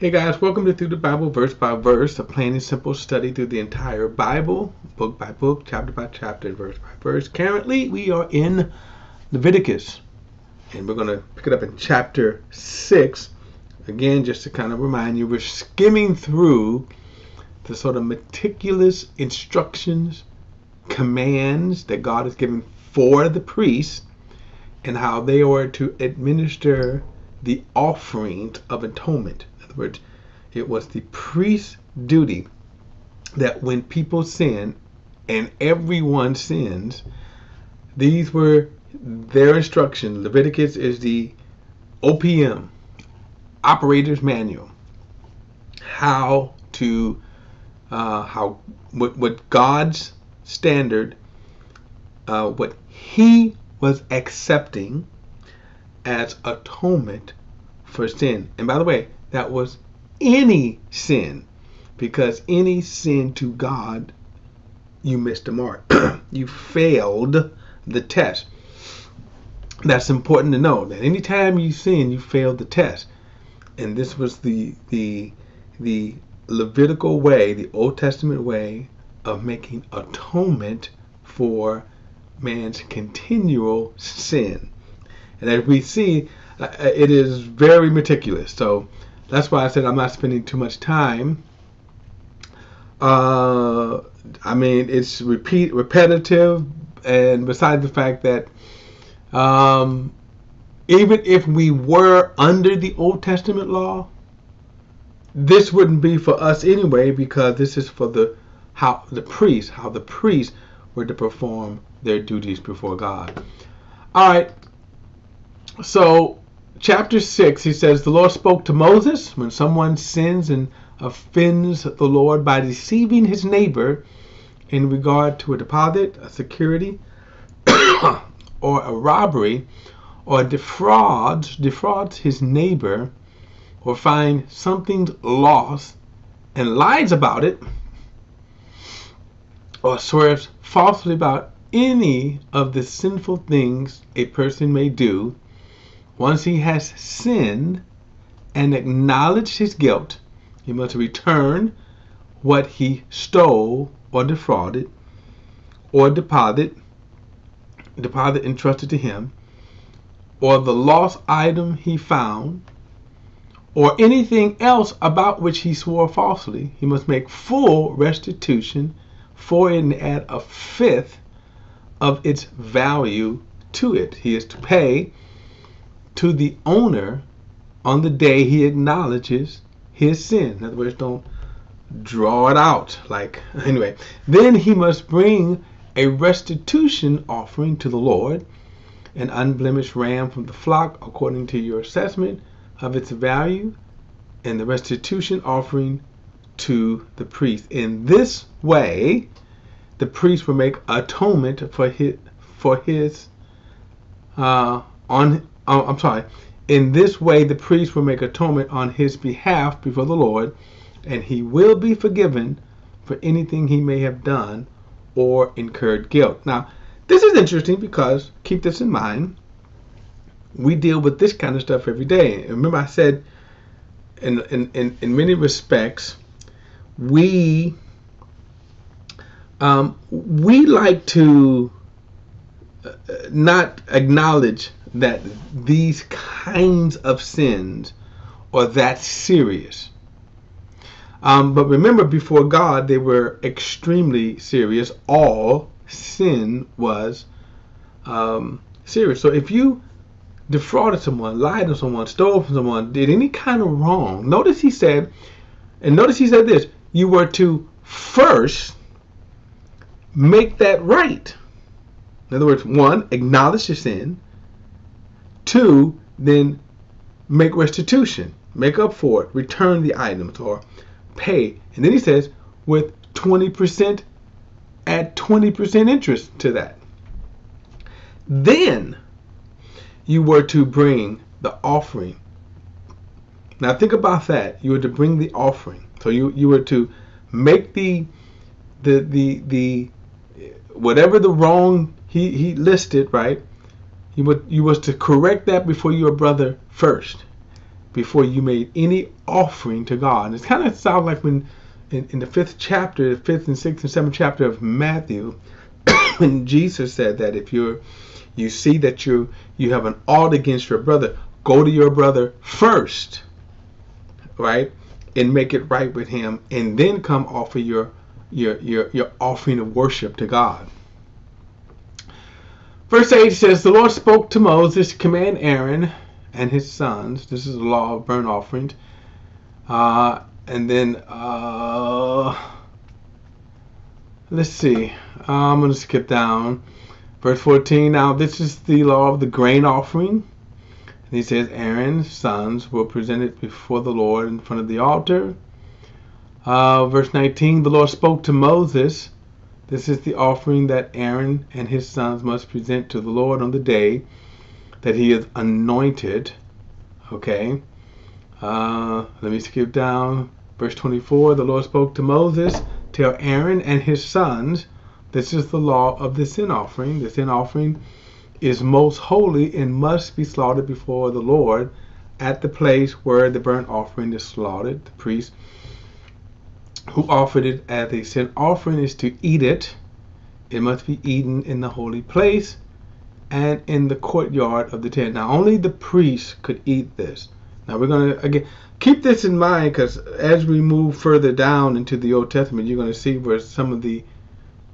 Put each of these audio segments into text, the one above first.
Hey guys, welcome to Through the Bible Verse by Verse, a plain and simple study through the entire Bible, book by book, chapter by chapter, verse by verse. Currently, we are in Leviticus, and we're going to pick it up in chapter 6. Again, just to kind of remind you, we're skimming through the sort of meticulous instructions, commands that God has given for the priests and how they are to administer the offerings of atonement. Words, it was the priest's duty that when people sin, and everyone sins, these were their instructions. Leviticus is the OPM, Operator's Manual, how to, uh, how what, what God's standard, uh, what He was accepting as atonement for sin. And by the way, that was any sin, because any sin to God, you missed the mark. you failed the test. That's important to know that anytime you sin, you failed the test. And this was the the the Levitical way, the Old Testament way of making atonement for man's continual sin. And as we see, uh, it is very meticulous. So that's why I said I'm not spending too much time. Uh, I mean, it's repeat repetitive, and besides the fact that um, even if we were under the Old Testament law, this wouldn't be for us anyway because this is for the how the priests, how the priests were to perform their duties before God. All right. So, chapter 6, he says, The Lord spoke to Moses when someone sins and offends the Lord by deceiving his neighbor in regard to a deposit, a security, or a robbery, or defrauds, defrauds his neighbor, or finds something lost and lies about it, or swears falsely about any of the sinful things a person may do, once he has sinned and acknowledged his guilt, he must return what he stole or defrauded or deposit deposit entrusted to him or the lost item he found or anything else about which he swore falsely he must make full restitution for it and add a fifth of its value to it. He is to pay to the owner on the day he acknowledges his sin. In other words, don't draw it out. Like, anyway, then he must bring a restitution offering to the Lord, an unblemished ram from the flock according to your assessment of its value, and the restitution offering to the priest. In this way, the priest will make atonement for his for his uh, on uh, I'm sorry. In this way, the priest will make atonement on his behalf before the Lord, and he will be forgiven for anything he may have done or incurred guilt. Now, this is interesting because keep this in mind. We deal with this kind of stuff every day. Remember, I said in in, in, in many respects, we um, we like to uh, not acknowledge that these kinds of sins are that serious. Um, but remember, before God, they were extremely serious. All sin was um, serious. So if you defrauded someone, lied to someone, stole from someone, did any kind of wrong, notice he said, and notice he said this, you were to first make that right. In other words, one, acknowledge your sin. Two, then make restitution, make up for it, return the items or pay. And then he says, with 20%, add 20% interest to that. Then you were to bring the offering. Now think about that. You were to bring the offering. So you, you were to make the the the the whatever the wrong he, he listed, right? You would you was to correct that before your brother first. before you made any offering to God. And it kind of sounds like when in, in the fifth chapter, the fifth and sixth and seventh chapter of Matthew, when Jesus said that if you're you see that you you have an ought against your brother, go to your brother first, right, and make it right with him, and then come offer your your your, your offering of worship to God. Verse 8 says, The Lord spoke to Moses, command Aaron and his sons. This is the law of burnt offerings. Uh, and then, uh, let's see. I'm going to skip down. Verse 14. Now, this is the law of the grain offering. And he says, Aaron's sons will present it before the Lord in front of the altar. Uh, verse 19. The Lord spoke to Moses this is the offering that Aaron and his sons must present to the Lord on the day that he is anointed. Okay. Uh, let me skip down. Verse 24 The Lord spoke to Moses, Tell Aaron and his sons, this is the law of the sin offering. The sin offering is most holy and must be slaughtered before the Lord at the place where the burnt offering is slaughtered. The priest who offered it as a sin offering is to eat it. It must be eaten in the holy place and in the courtyard of the tent. Now, only the priest could eat this. Now, we're going to, again, keep this in mind because as we move further down into the Old Testament, you're going to see where some of the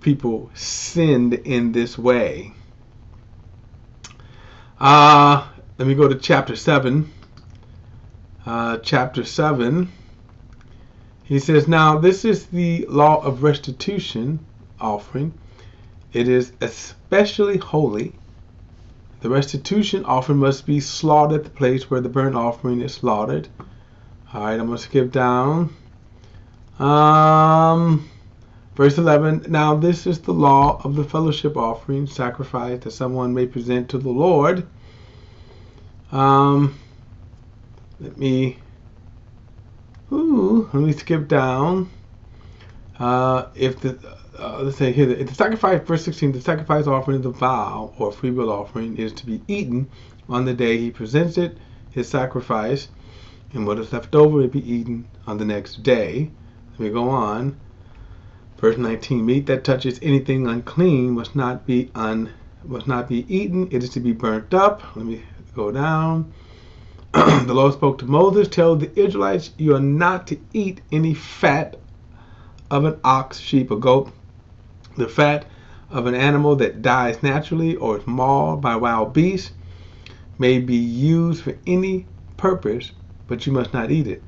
people sinned in this way. Uh, let me go to chapter 7. Uh, chapter 7. He says, Now this is the law of restitution offering. It is especially holy. The restitution offering must be slaughtered at the place where the burnt offering is slaughtered. All right, I'm going to skip down. Um, verse 11. Now this is the law of the fellowship offering, sacrifice that someone may present to the Lord. Um, let me Ooh, let me skip down. Uh, if the uh, let's say here, if the sacrifice, verse 16, the sacrifice offering, the vow or free will offering, is to be eaten on the day he presents it, his sacrifice, and what is left over will be eaten on the next day. Let me go on. Verse 19: Meat that touches anything unclean must not be un must not be eaten. It is to be burnt up. Let me go down. the Lord spoke to Moses, Tell the Israelites, you are not to eat any fat of an ox, sheep, or goat. The fat of an animal that dies naturally or is mauled by wild beasts may be used for any purpose, but you must not eat it.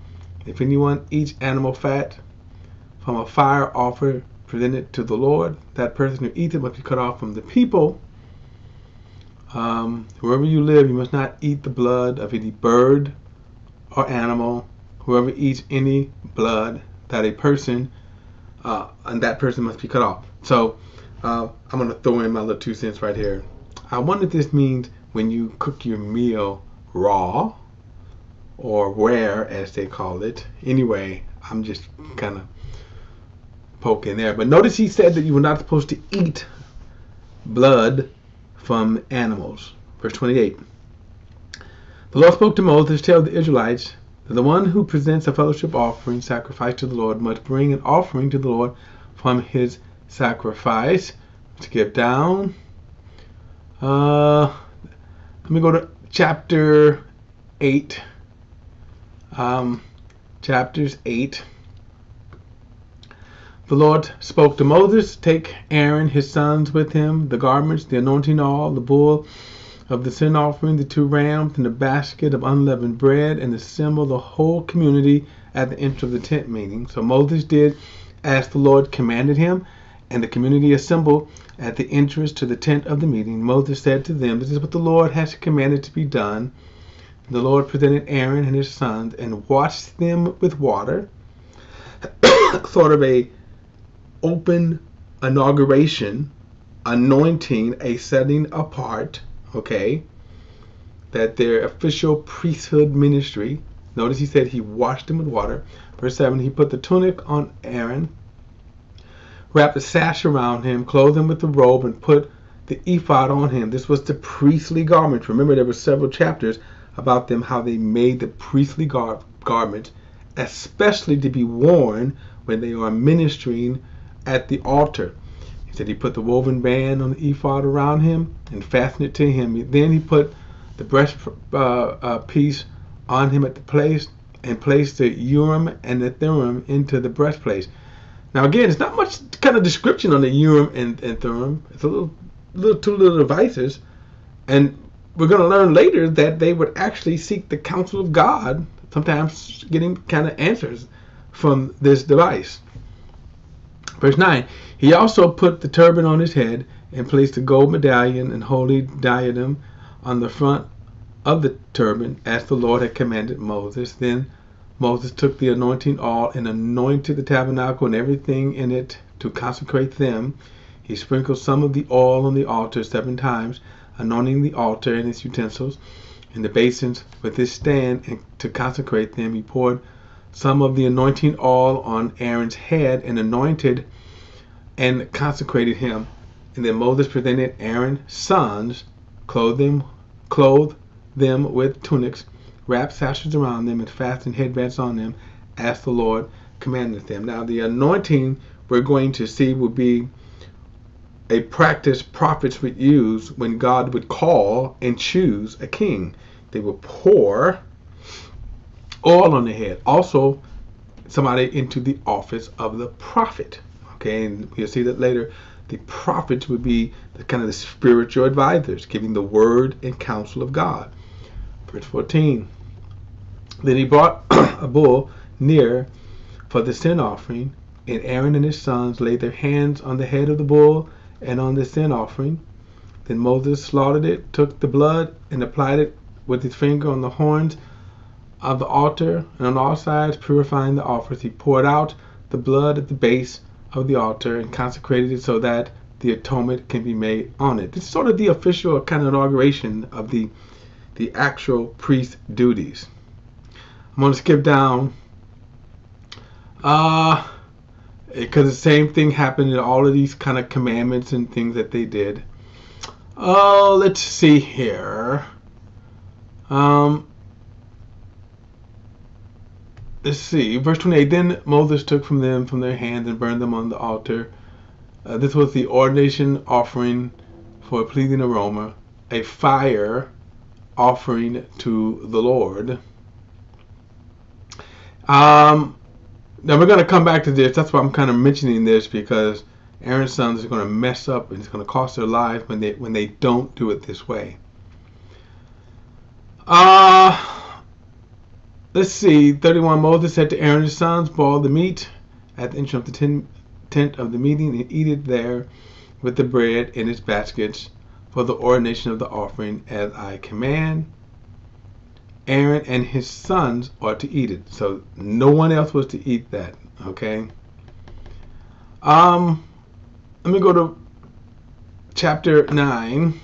If anyone eats animal fat from a fire offered presented to the Lord, that person who eats it must be cut off from the people um, wherever you live, you must not eat the blood of any bird or animal. Whoever eats any blood that a person, uh, and that person must be cut off. So uh, I'm going to throw in my little two cents right here. I wonder if this means when you cook your meal raw or rare, as they call it. Anyway, I'm just kind of poking there. But notice he said that you were not supposed to eat blood from animals. Verse 28. The Lord spoke to Moses, Tell the Israelites that the one who presents a fellowship offering, sacrifice to the Lord, must bring an offering to the Lord from his sacrifice. Skip down. Uh, let me go to chapter 8. Um, chapters 8. The Lord spoke to Moses, Take Aaron, his sons with him, the garments, the anointing oil, the bull of the sin offering, the two rams, and the basket of unleavened bread, and assemble the whole community at the entrance of the tent meeting. So Moses did as the Lord commanded him, and the community assembled at the entrance to the tent of the meeting. Moses said to them, This is what the Lord has commanded to be done. The Lord presented Aaron and his sons and washed them with water, sort of a open inauguration, anointing, a setting apart, okay, that their official priesthood ministry. Notice he said he washed them with water. Verse 7 He put the tunic on Aaron, wrapped a sash around him, clothed him with the robe, and put the ephod on him. This was the priestly garment. Remember, there were several chapters about them how they made the priestly gar- garments, especially to be worn when they are ministering at the altar. He said he put the woven band on the ephod around him and fastened it to him. Then he put the breast uh, uh, piece on him at the place and placed the Urim and the Thummim into the breastplate. Now again, it's not much kind of description on the Urim and, and Thummim. It's a little, little two little devices, and we're going to learn later that they would actually seek the counsel of God, sometimes getting kind of answers from this device. Verse 9, he also put the turban on his head and placed a gold medallion and holy diadem on the front of the turban as the Lord had commanded Moses. Then Moses took the anointing oil and anointed the tabernacle and everything in it to consecrate them. He sprinkled some of the oil on the altar seven times, anointing the altar and its utensils and the basins with his stand, and to consecrate them, he poured some of the anointing oil on Aaron's head and anointed and consecrated him. And then Moses presented Aaron's sons, clothed them, clothed them with tunics, wrapped sashes around them, and fastened headbands on them, as the Lord commanded them. Now, the anointing we're going to see will be a practice prophets would use when God would call and choose a king. They would pour oil on the head. Also, somebody into the office of the prophet. Okay, and we'll see that later. The prophets would be the kind of the spiritual advisors, giving the word and counsel of God. Verse 14. Then he brought a bull near for the sin offering, and Aaron and his sons laid their hands on the head of the bull and on the sin offering. Then Moses slaughtered it, took the blood, and applied it with his finger on the horns of the altar and on all sides, purifying the offerings. He poured out the blood at the base of the altar and consecrated it so that the atonement can be made on it. This is sort of the official kind of inauguration of the the actual priest duties. I'm going to skip down. Uh, because the same thing happened in all of these kind of commandments and things that they did. Oh, let's see here. Um, let's see. Verse 28 Then Moses took from them from their hands and burned them on the altar. Uh, this was the ordination offering for a pleasing aroma, a fire offering to the Lord. Um, now we're going to come back to this. That's why I'm kind of mentioning this because Aaron's sons are going to mess up and it's going to cost their lives when they when they don't do it this way. Uh let's see. 31 Moses said to Aaron his sons, boil the meat at the entrance of the ten, tent of the meeting and eat it there with the bread in its baskets for the ordination of the offering as I command. Aaron and his sons are to eat it. So no one else was to eat that. Okay. Um, let me go to chapter nine.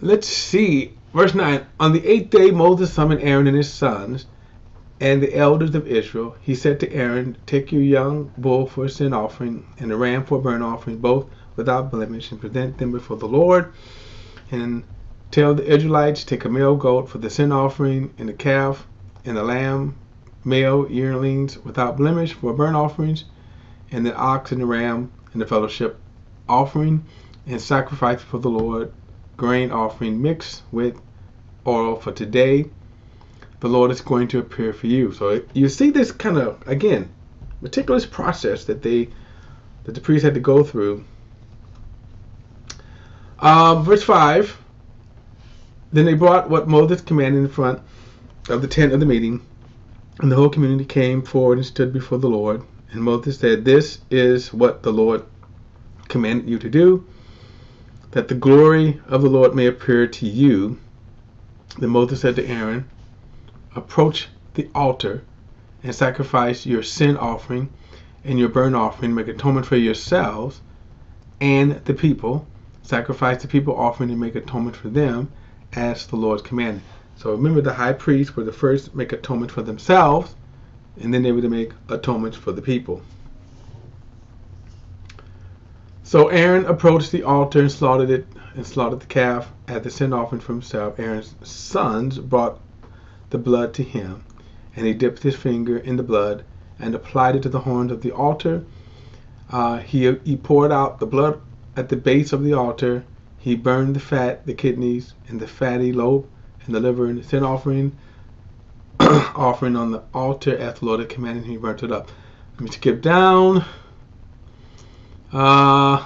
Let's see. Verse 9 On the eighth day, Moses summoned Aaron and his sons and the elders of Israel. He said to Aaron, Take your young bull for a sin offering and a ram for a burnt offering, both without blemish, and present them before the Lord. And tell the Israelites, Take a male goat for the sin offering, and a calf, and a lamb, male yearlings without blemish for burnt offerings, and the ox and the ram and the fellowship offering, and sacrifice for the Lord, grain offering mixed with oil for today. The Lord is going to appear for you. So you see this kind of again meticulous process that they that the priest had to go through um, verse 5 Then they brought what Moses commanded in front of the tent of the meeting, and the whole community came forward and stood before the Lord. And Moses said, This is what the Lord commanded you to do, that the glory of the Lord may appear to you. Then Moses said to Aaron, Approach the altar and sacrifice your sin offering and your burnt offering, make atonement for yourselves and the people sacrifice the people offering and make atonement for them as the Lord commanded. So remember the high priests were the first make atonement for themselves and then they were to make atonement for the people. So Aaron approached the altar and slaughtered it and slaughtered the calf at the sin offering for himself. Aaron's sons brought the blood to him, and he dipped his finger in the blood and applied it to the horns of the altar. Uh, he, he poured out the blood at the base of the altar. He burned the fat, the kidneys, and the fatty lobe, and the liver, and the sin offering, offering on the altar as the Lord had commanded. He burnt it up. Let me skip down. Uh,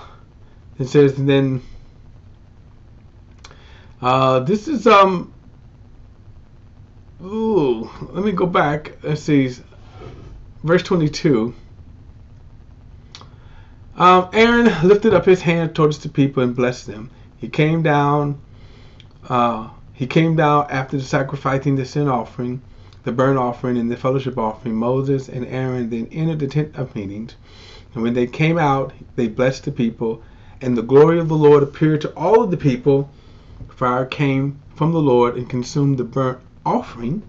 it says then. Uh, this is um. Ooh, let me go back. Let's see, verse twenty-two. Um, Aaron lifted up his hand towards the people and blessed them. He came down. Uh, he came down after the sacrificing the sin offering, the burnt offering, and the fellowship offering. Moses and Aaron then entered the tent of meetings. And when they came out, they blessed the people, and the glory of the Lord appeared to all of the people. Fire came from the Lord and consumed the burnt offering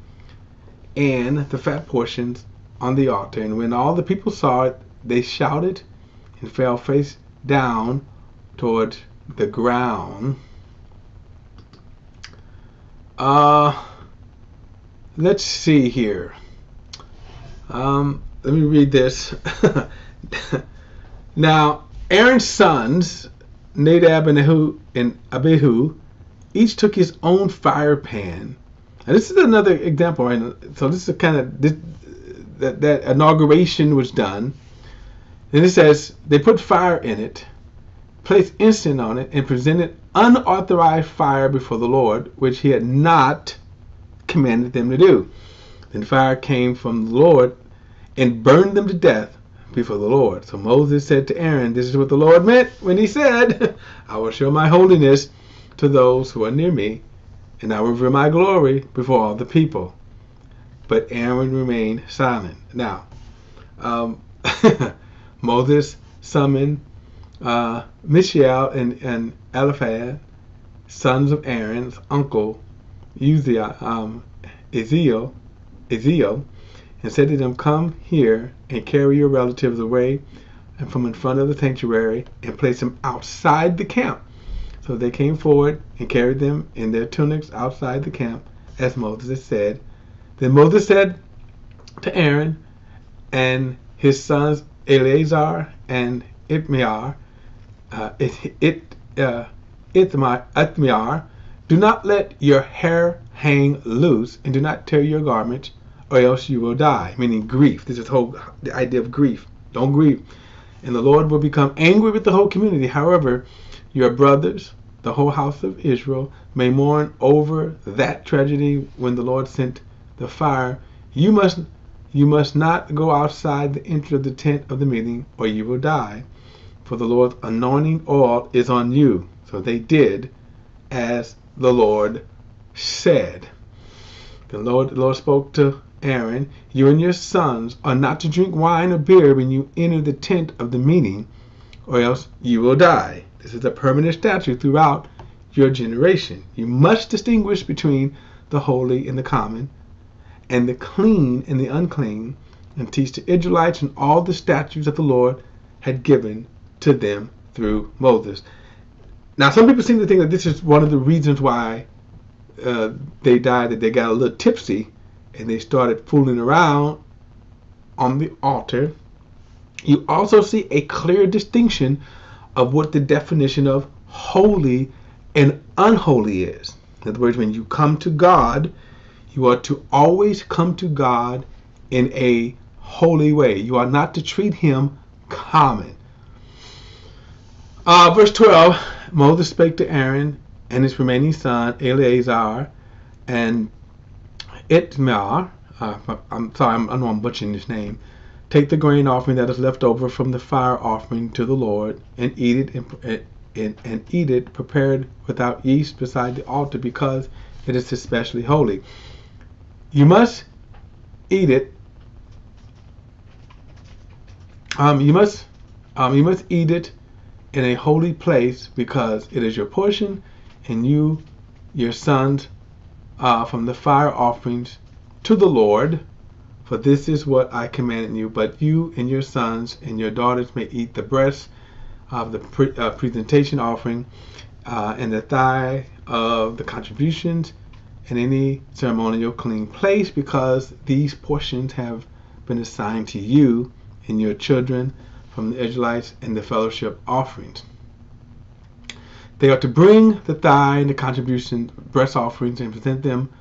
and the fat portions on the altar. And when all the people saw it, they shouted and fell face down toward the ground. Uh, let's see here. Um, let me read this. now, Aaron's sons, Nadab and Abihu, and Abihu, each took his own fire pan. And this is another example, right? So this is kind of this, that that inauguration was done. And it says they put fire in it, placed incense on it, and presented unauthorized fire before the Lord, which he had not commanded them to do. Then fire came from the Lord and burned them to death before the Lord. So Moses said to Aaron, This is what the Lord meant when he said, I will show my holiness to those who are near me, and I will reveal my glory before all the people. But Aaron remained silent. Now, um, Moses summoned uh, Mishael and, and Elephaz, sons of Aaron's uncle, Uzziah, um, Ezekiel, and said to them, Come here and carry your relatives away and from in front of the sanctuary and place them outside the camp. So they came forward and carried them in their tunics outside the camp, as Moses said. Then Moses said to Aaron and his sons Eleazar and Ithamar, uh, it, it, uh, do not let your hair hang loose, and do not tear your garments, or else you will die. Meaning grief. This is the whole the idea of grief. Don't grieve. And the Lord will become angry with the whole community. However, your brothers, the whole house of Israel, may mourn over that tragedy when the Lord sent the fire. You must you must not go outside the entry of the tent of the meeting, or you will die. For the Lord's anointing oil is on you. So they did as the Lord said. The Lord, the Lord spoke to Aaron, you and your sons are not to drink wine or beer when you enter the tent of the meeting, or else you will die. This is a permanent statute throughout your generation. You must distinguish between the holy and the common, and the clean and the unclean, and teach the Israelites and all the statutes that the Lord had given to them through Moses. Now, some people seem to think that this is one of the reasons why uh, they died, that they got a little tipsy and they started fooling around on the altar, you also see a clear distinction of what the definition of holy and unholy is. In other words, when you come to God, you are to always come to God in a holy way. You are not to treat him common. Uh, verse 12 Moses spake to Aaron and his remaining son Eleazar and Itmar, uh, I'm sorry, I'm, I know I'm butchering his name. Take the grain offering that is left over from the fire offering to the Lord, and eat it and, and, and eat it prepared without yeast beside the altar, because it is especially holy. You must eat it. Um, you must um, you must eat it in a holy place because it is your portion, and you, your sons, uh, from the fire offerings to the Lord. For this is what I commanded you. But you and your sons and your daughters may eat the breast of the pre- uh, presentation offering uh, and the thigh of the contributions in any ceremonial clean place because these portions have been assigned to you and your children from the Israelites and the fellowship offerings. They are to bring the thigh and the contribution breast offerings and present them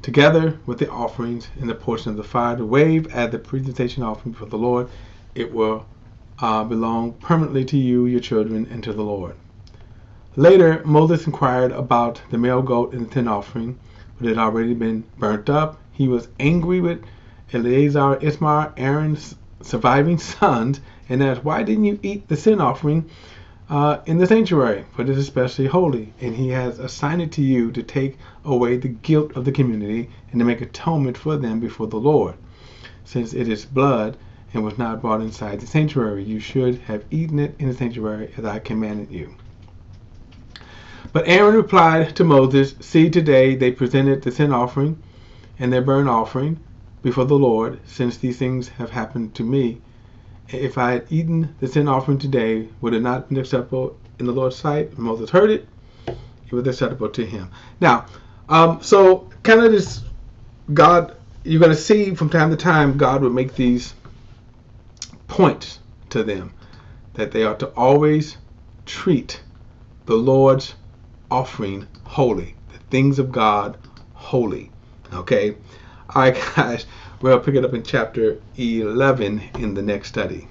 together with the offerings and the portion of the fire to wave at the presentation offering for the Lord. It will uh, belong permanently to you, your children, and to the Lord. Later, Moses inquired about the male goat and the sin offering, but it had already been burnt up. He was angry with Eleazar, Ithamar, Aaron's surviving sons, and asked, Why didn't you eat the sin offering uh, in the sanctuary, for it is especially holy, and he has assigned it to you to take away the guilt of the community and to make atonement for them before the Lord. Since it is blood and was not brought inside the sanctuary, you should have eaten it in the sanctuary as I commanded you. But Aaron replied to Moses, See, today they presented the sin offering and their burnt offering before the Lord, since these things have happened to me if I had eaten the sin offering today, would it not have been acceptable in the Lord's sight? Moses heard it, it was acceptable to him. Now, um, so kind of this God, you're going to see from time to time, God would make these points to them that they are to always treat the Lord's offering holy, the things of God holy. Okay? All right, guys. We'll pick it up in chapter 11 in the next study.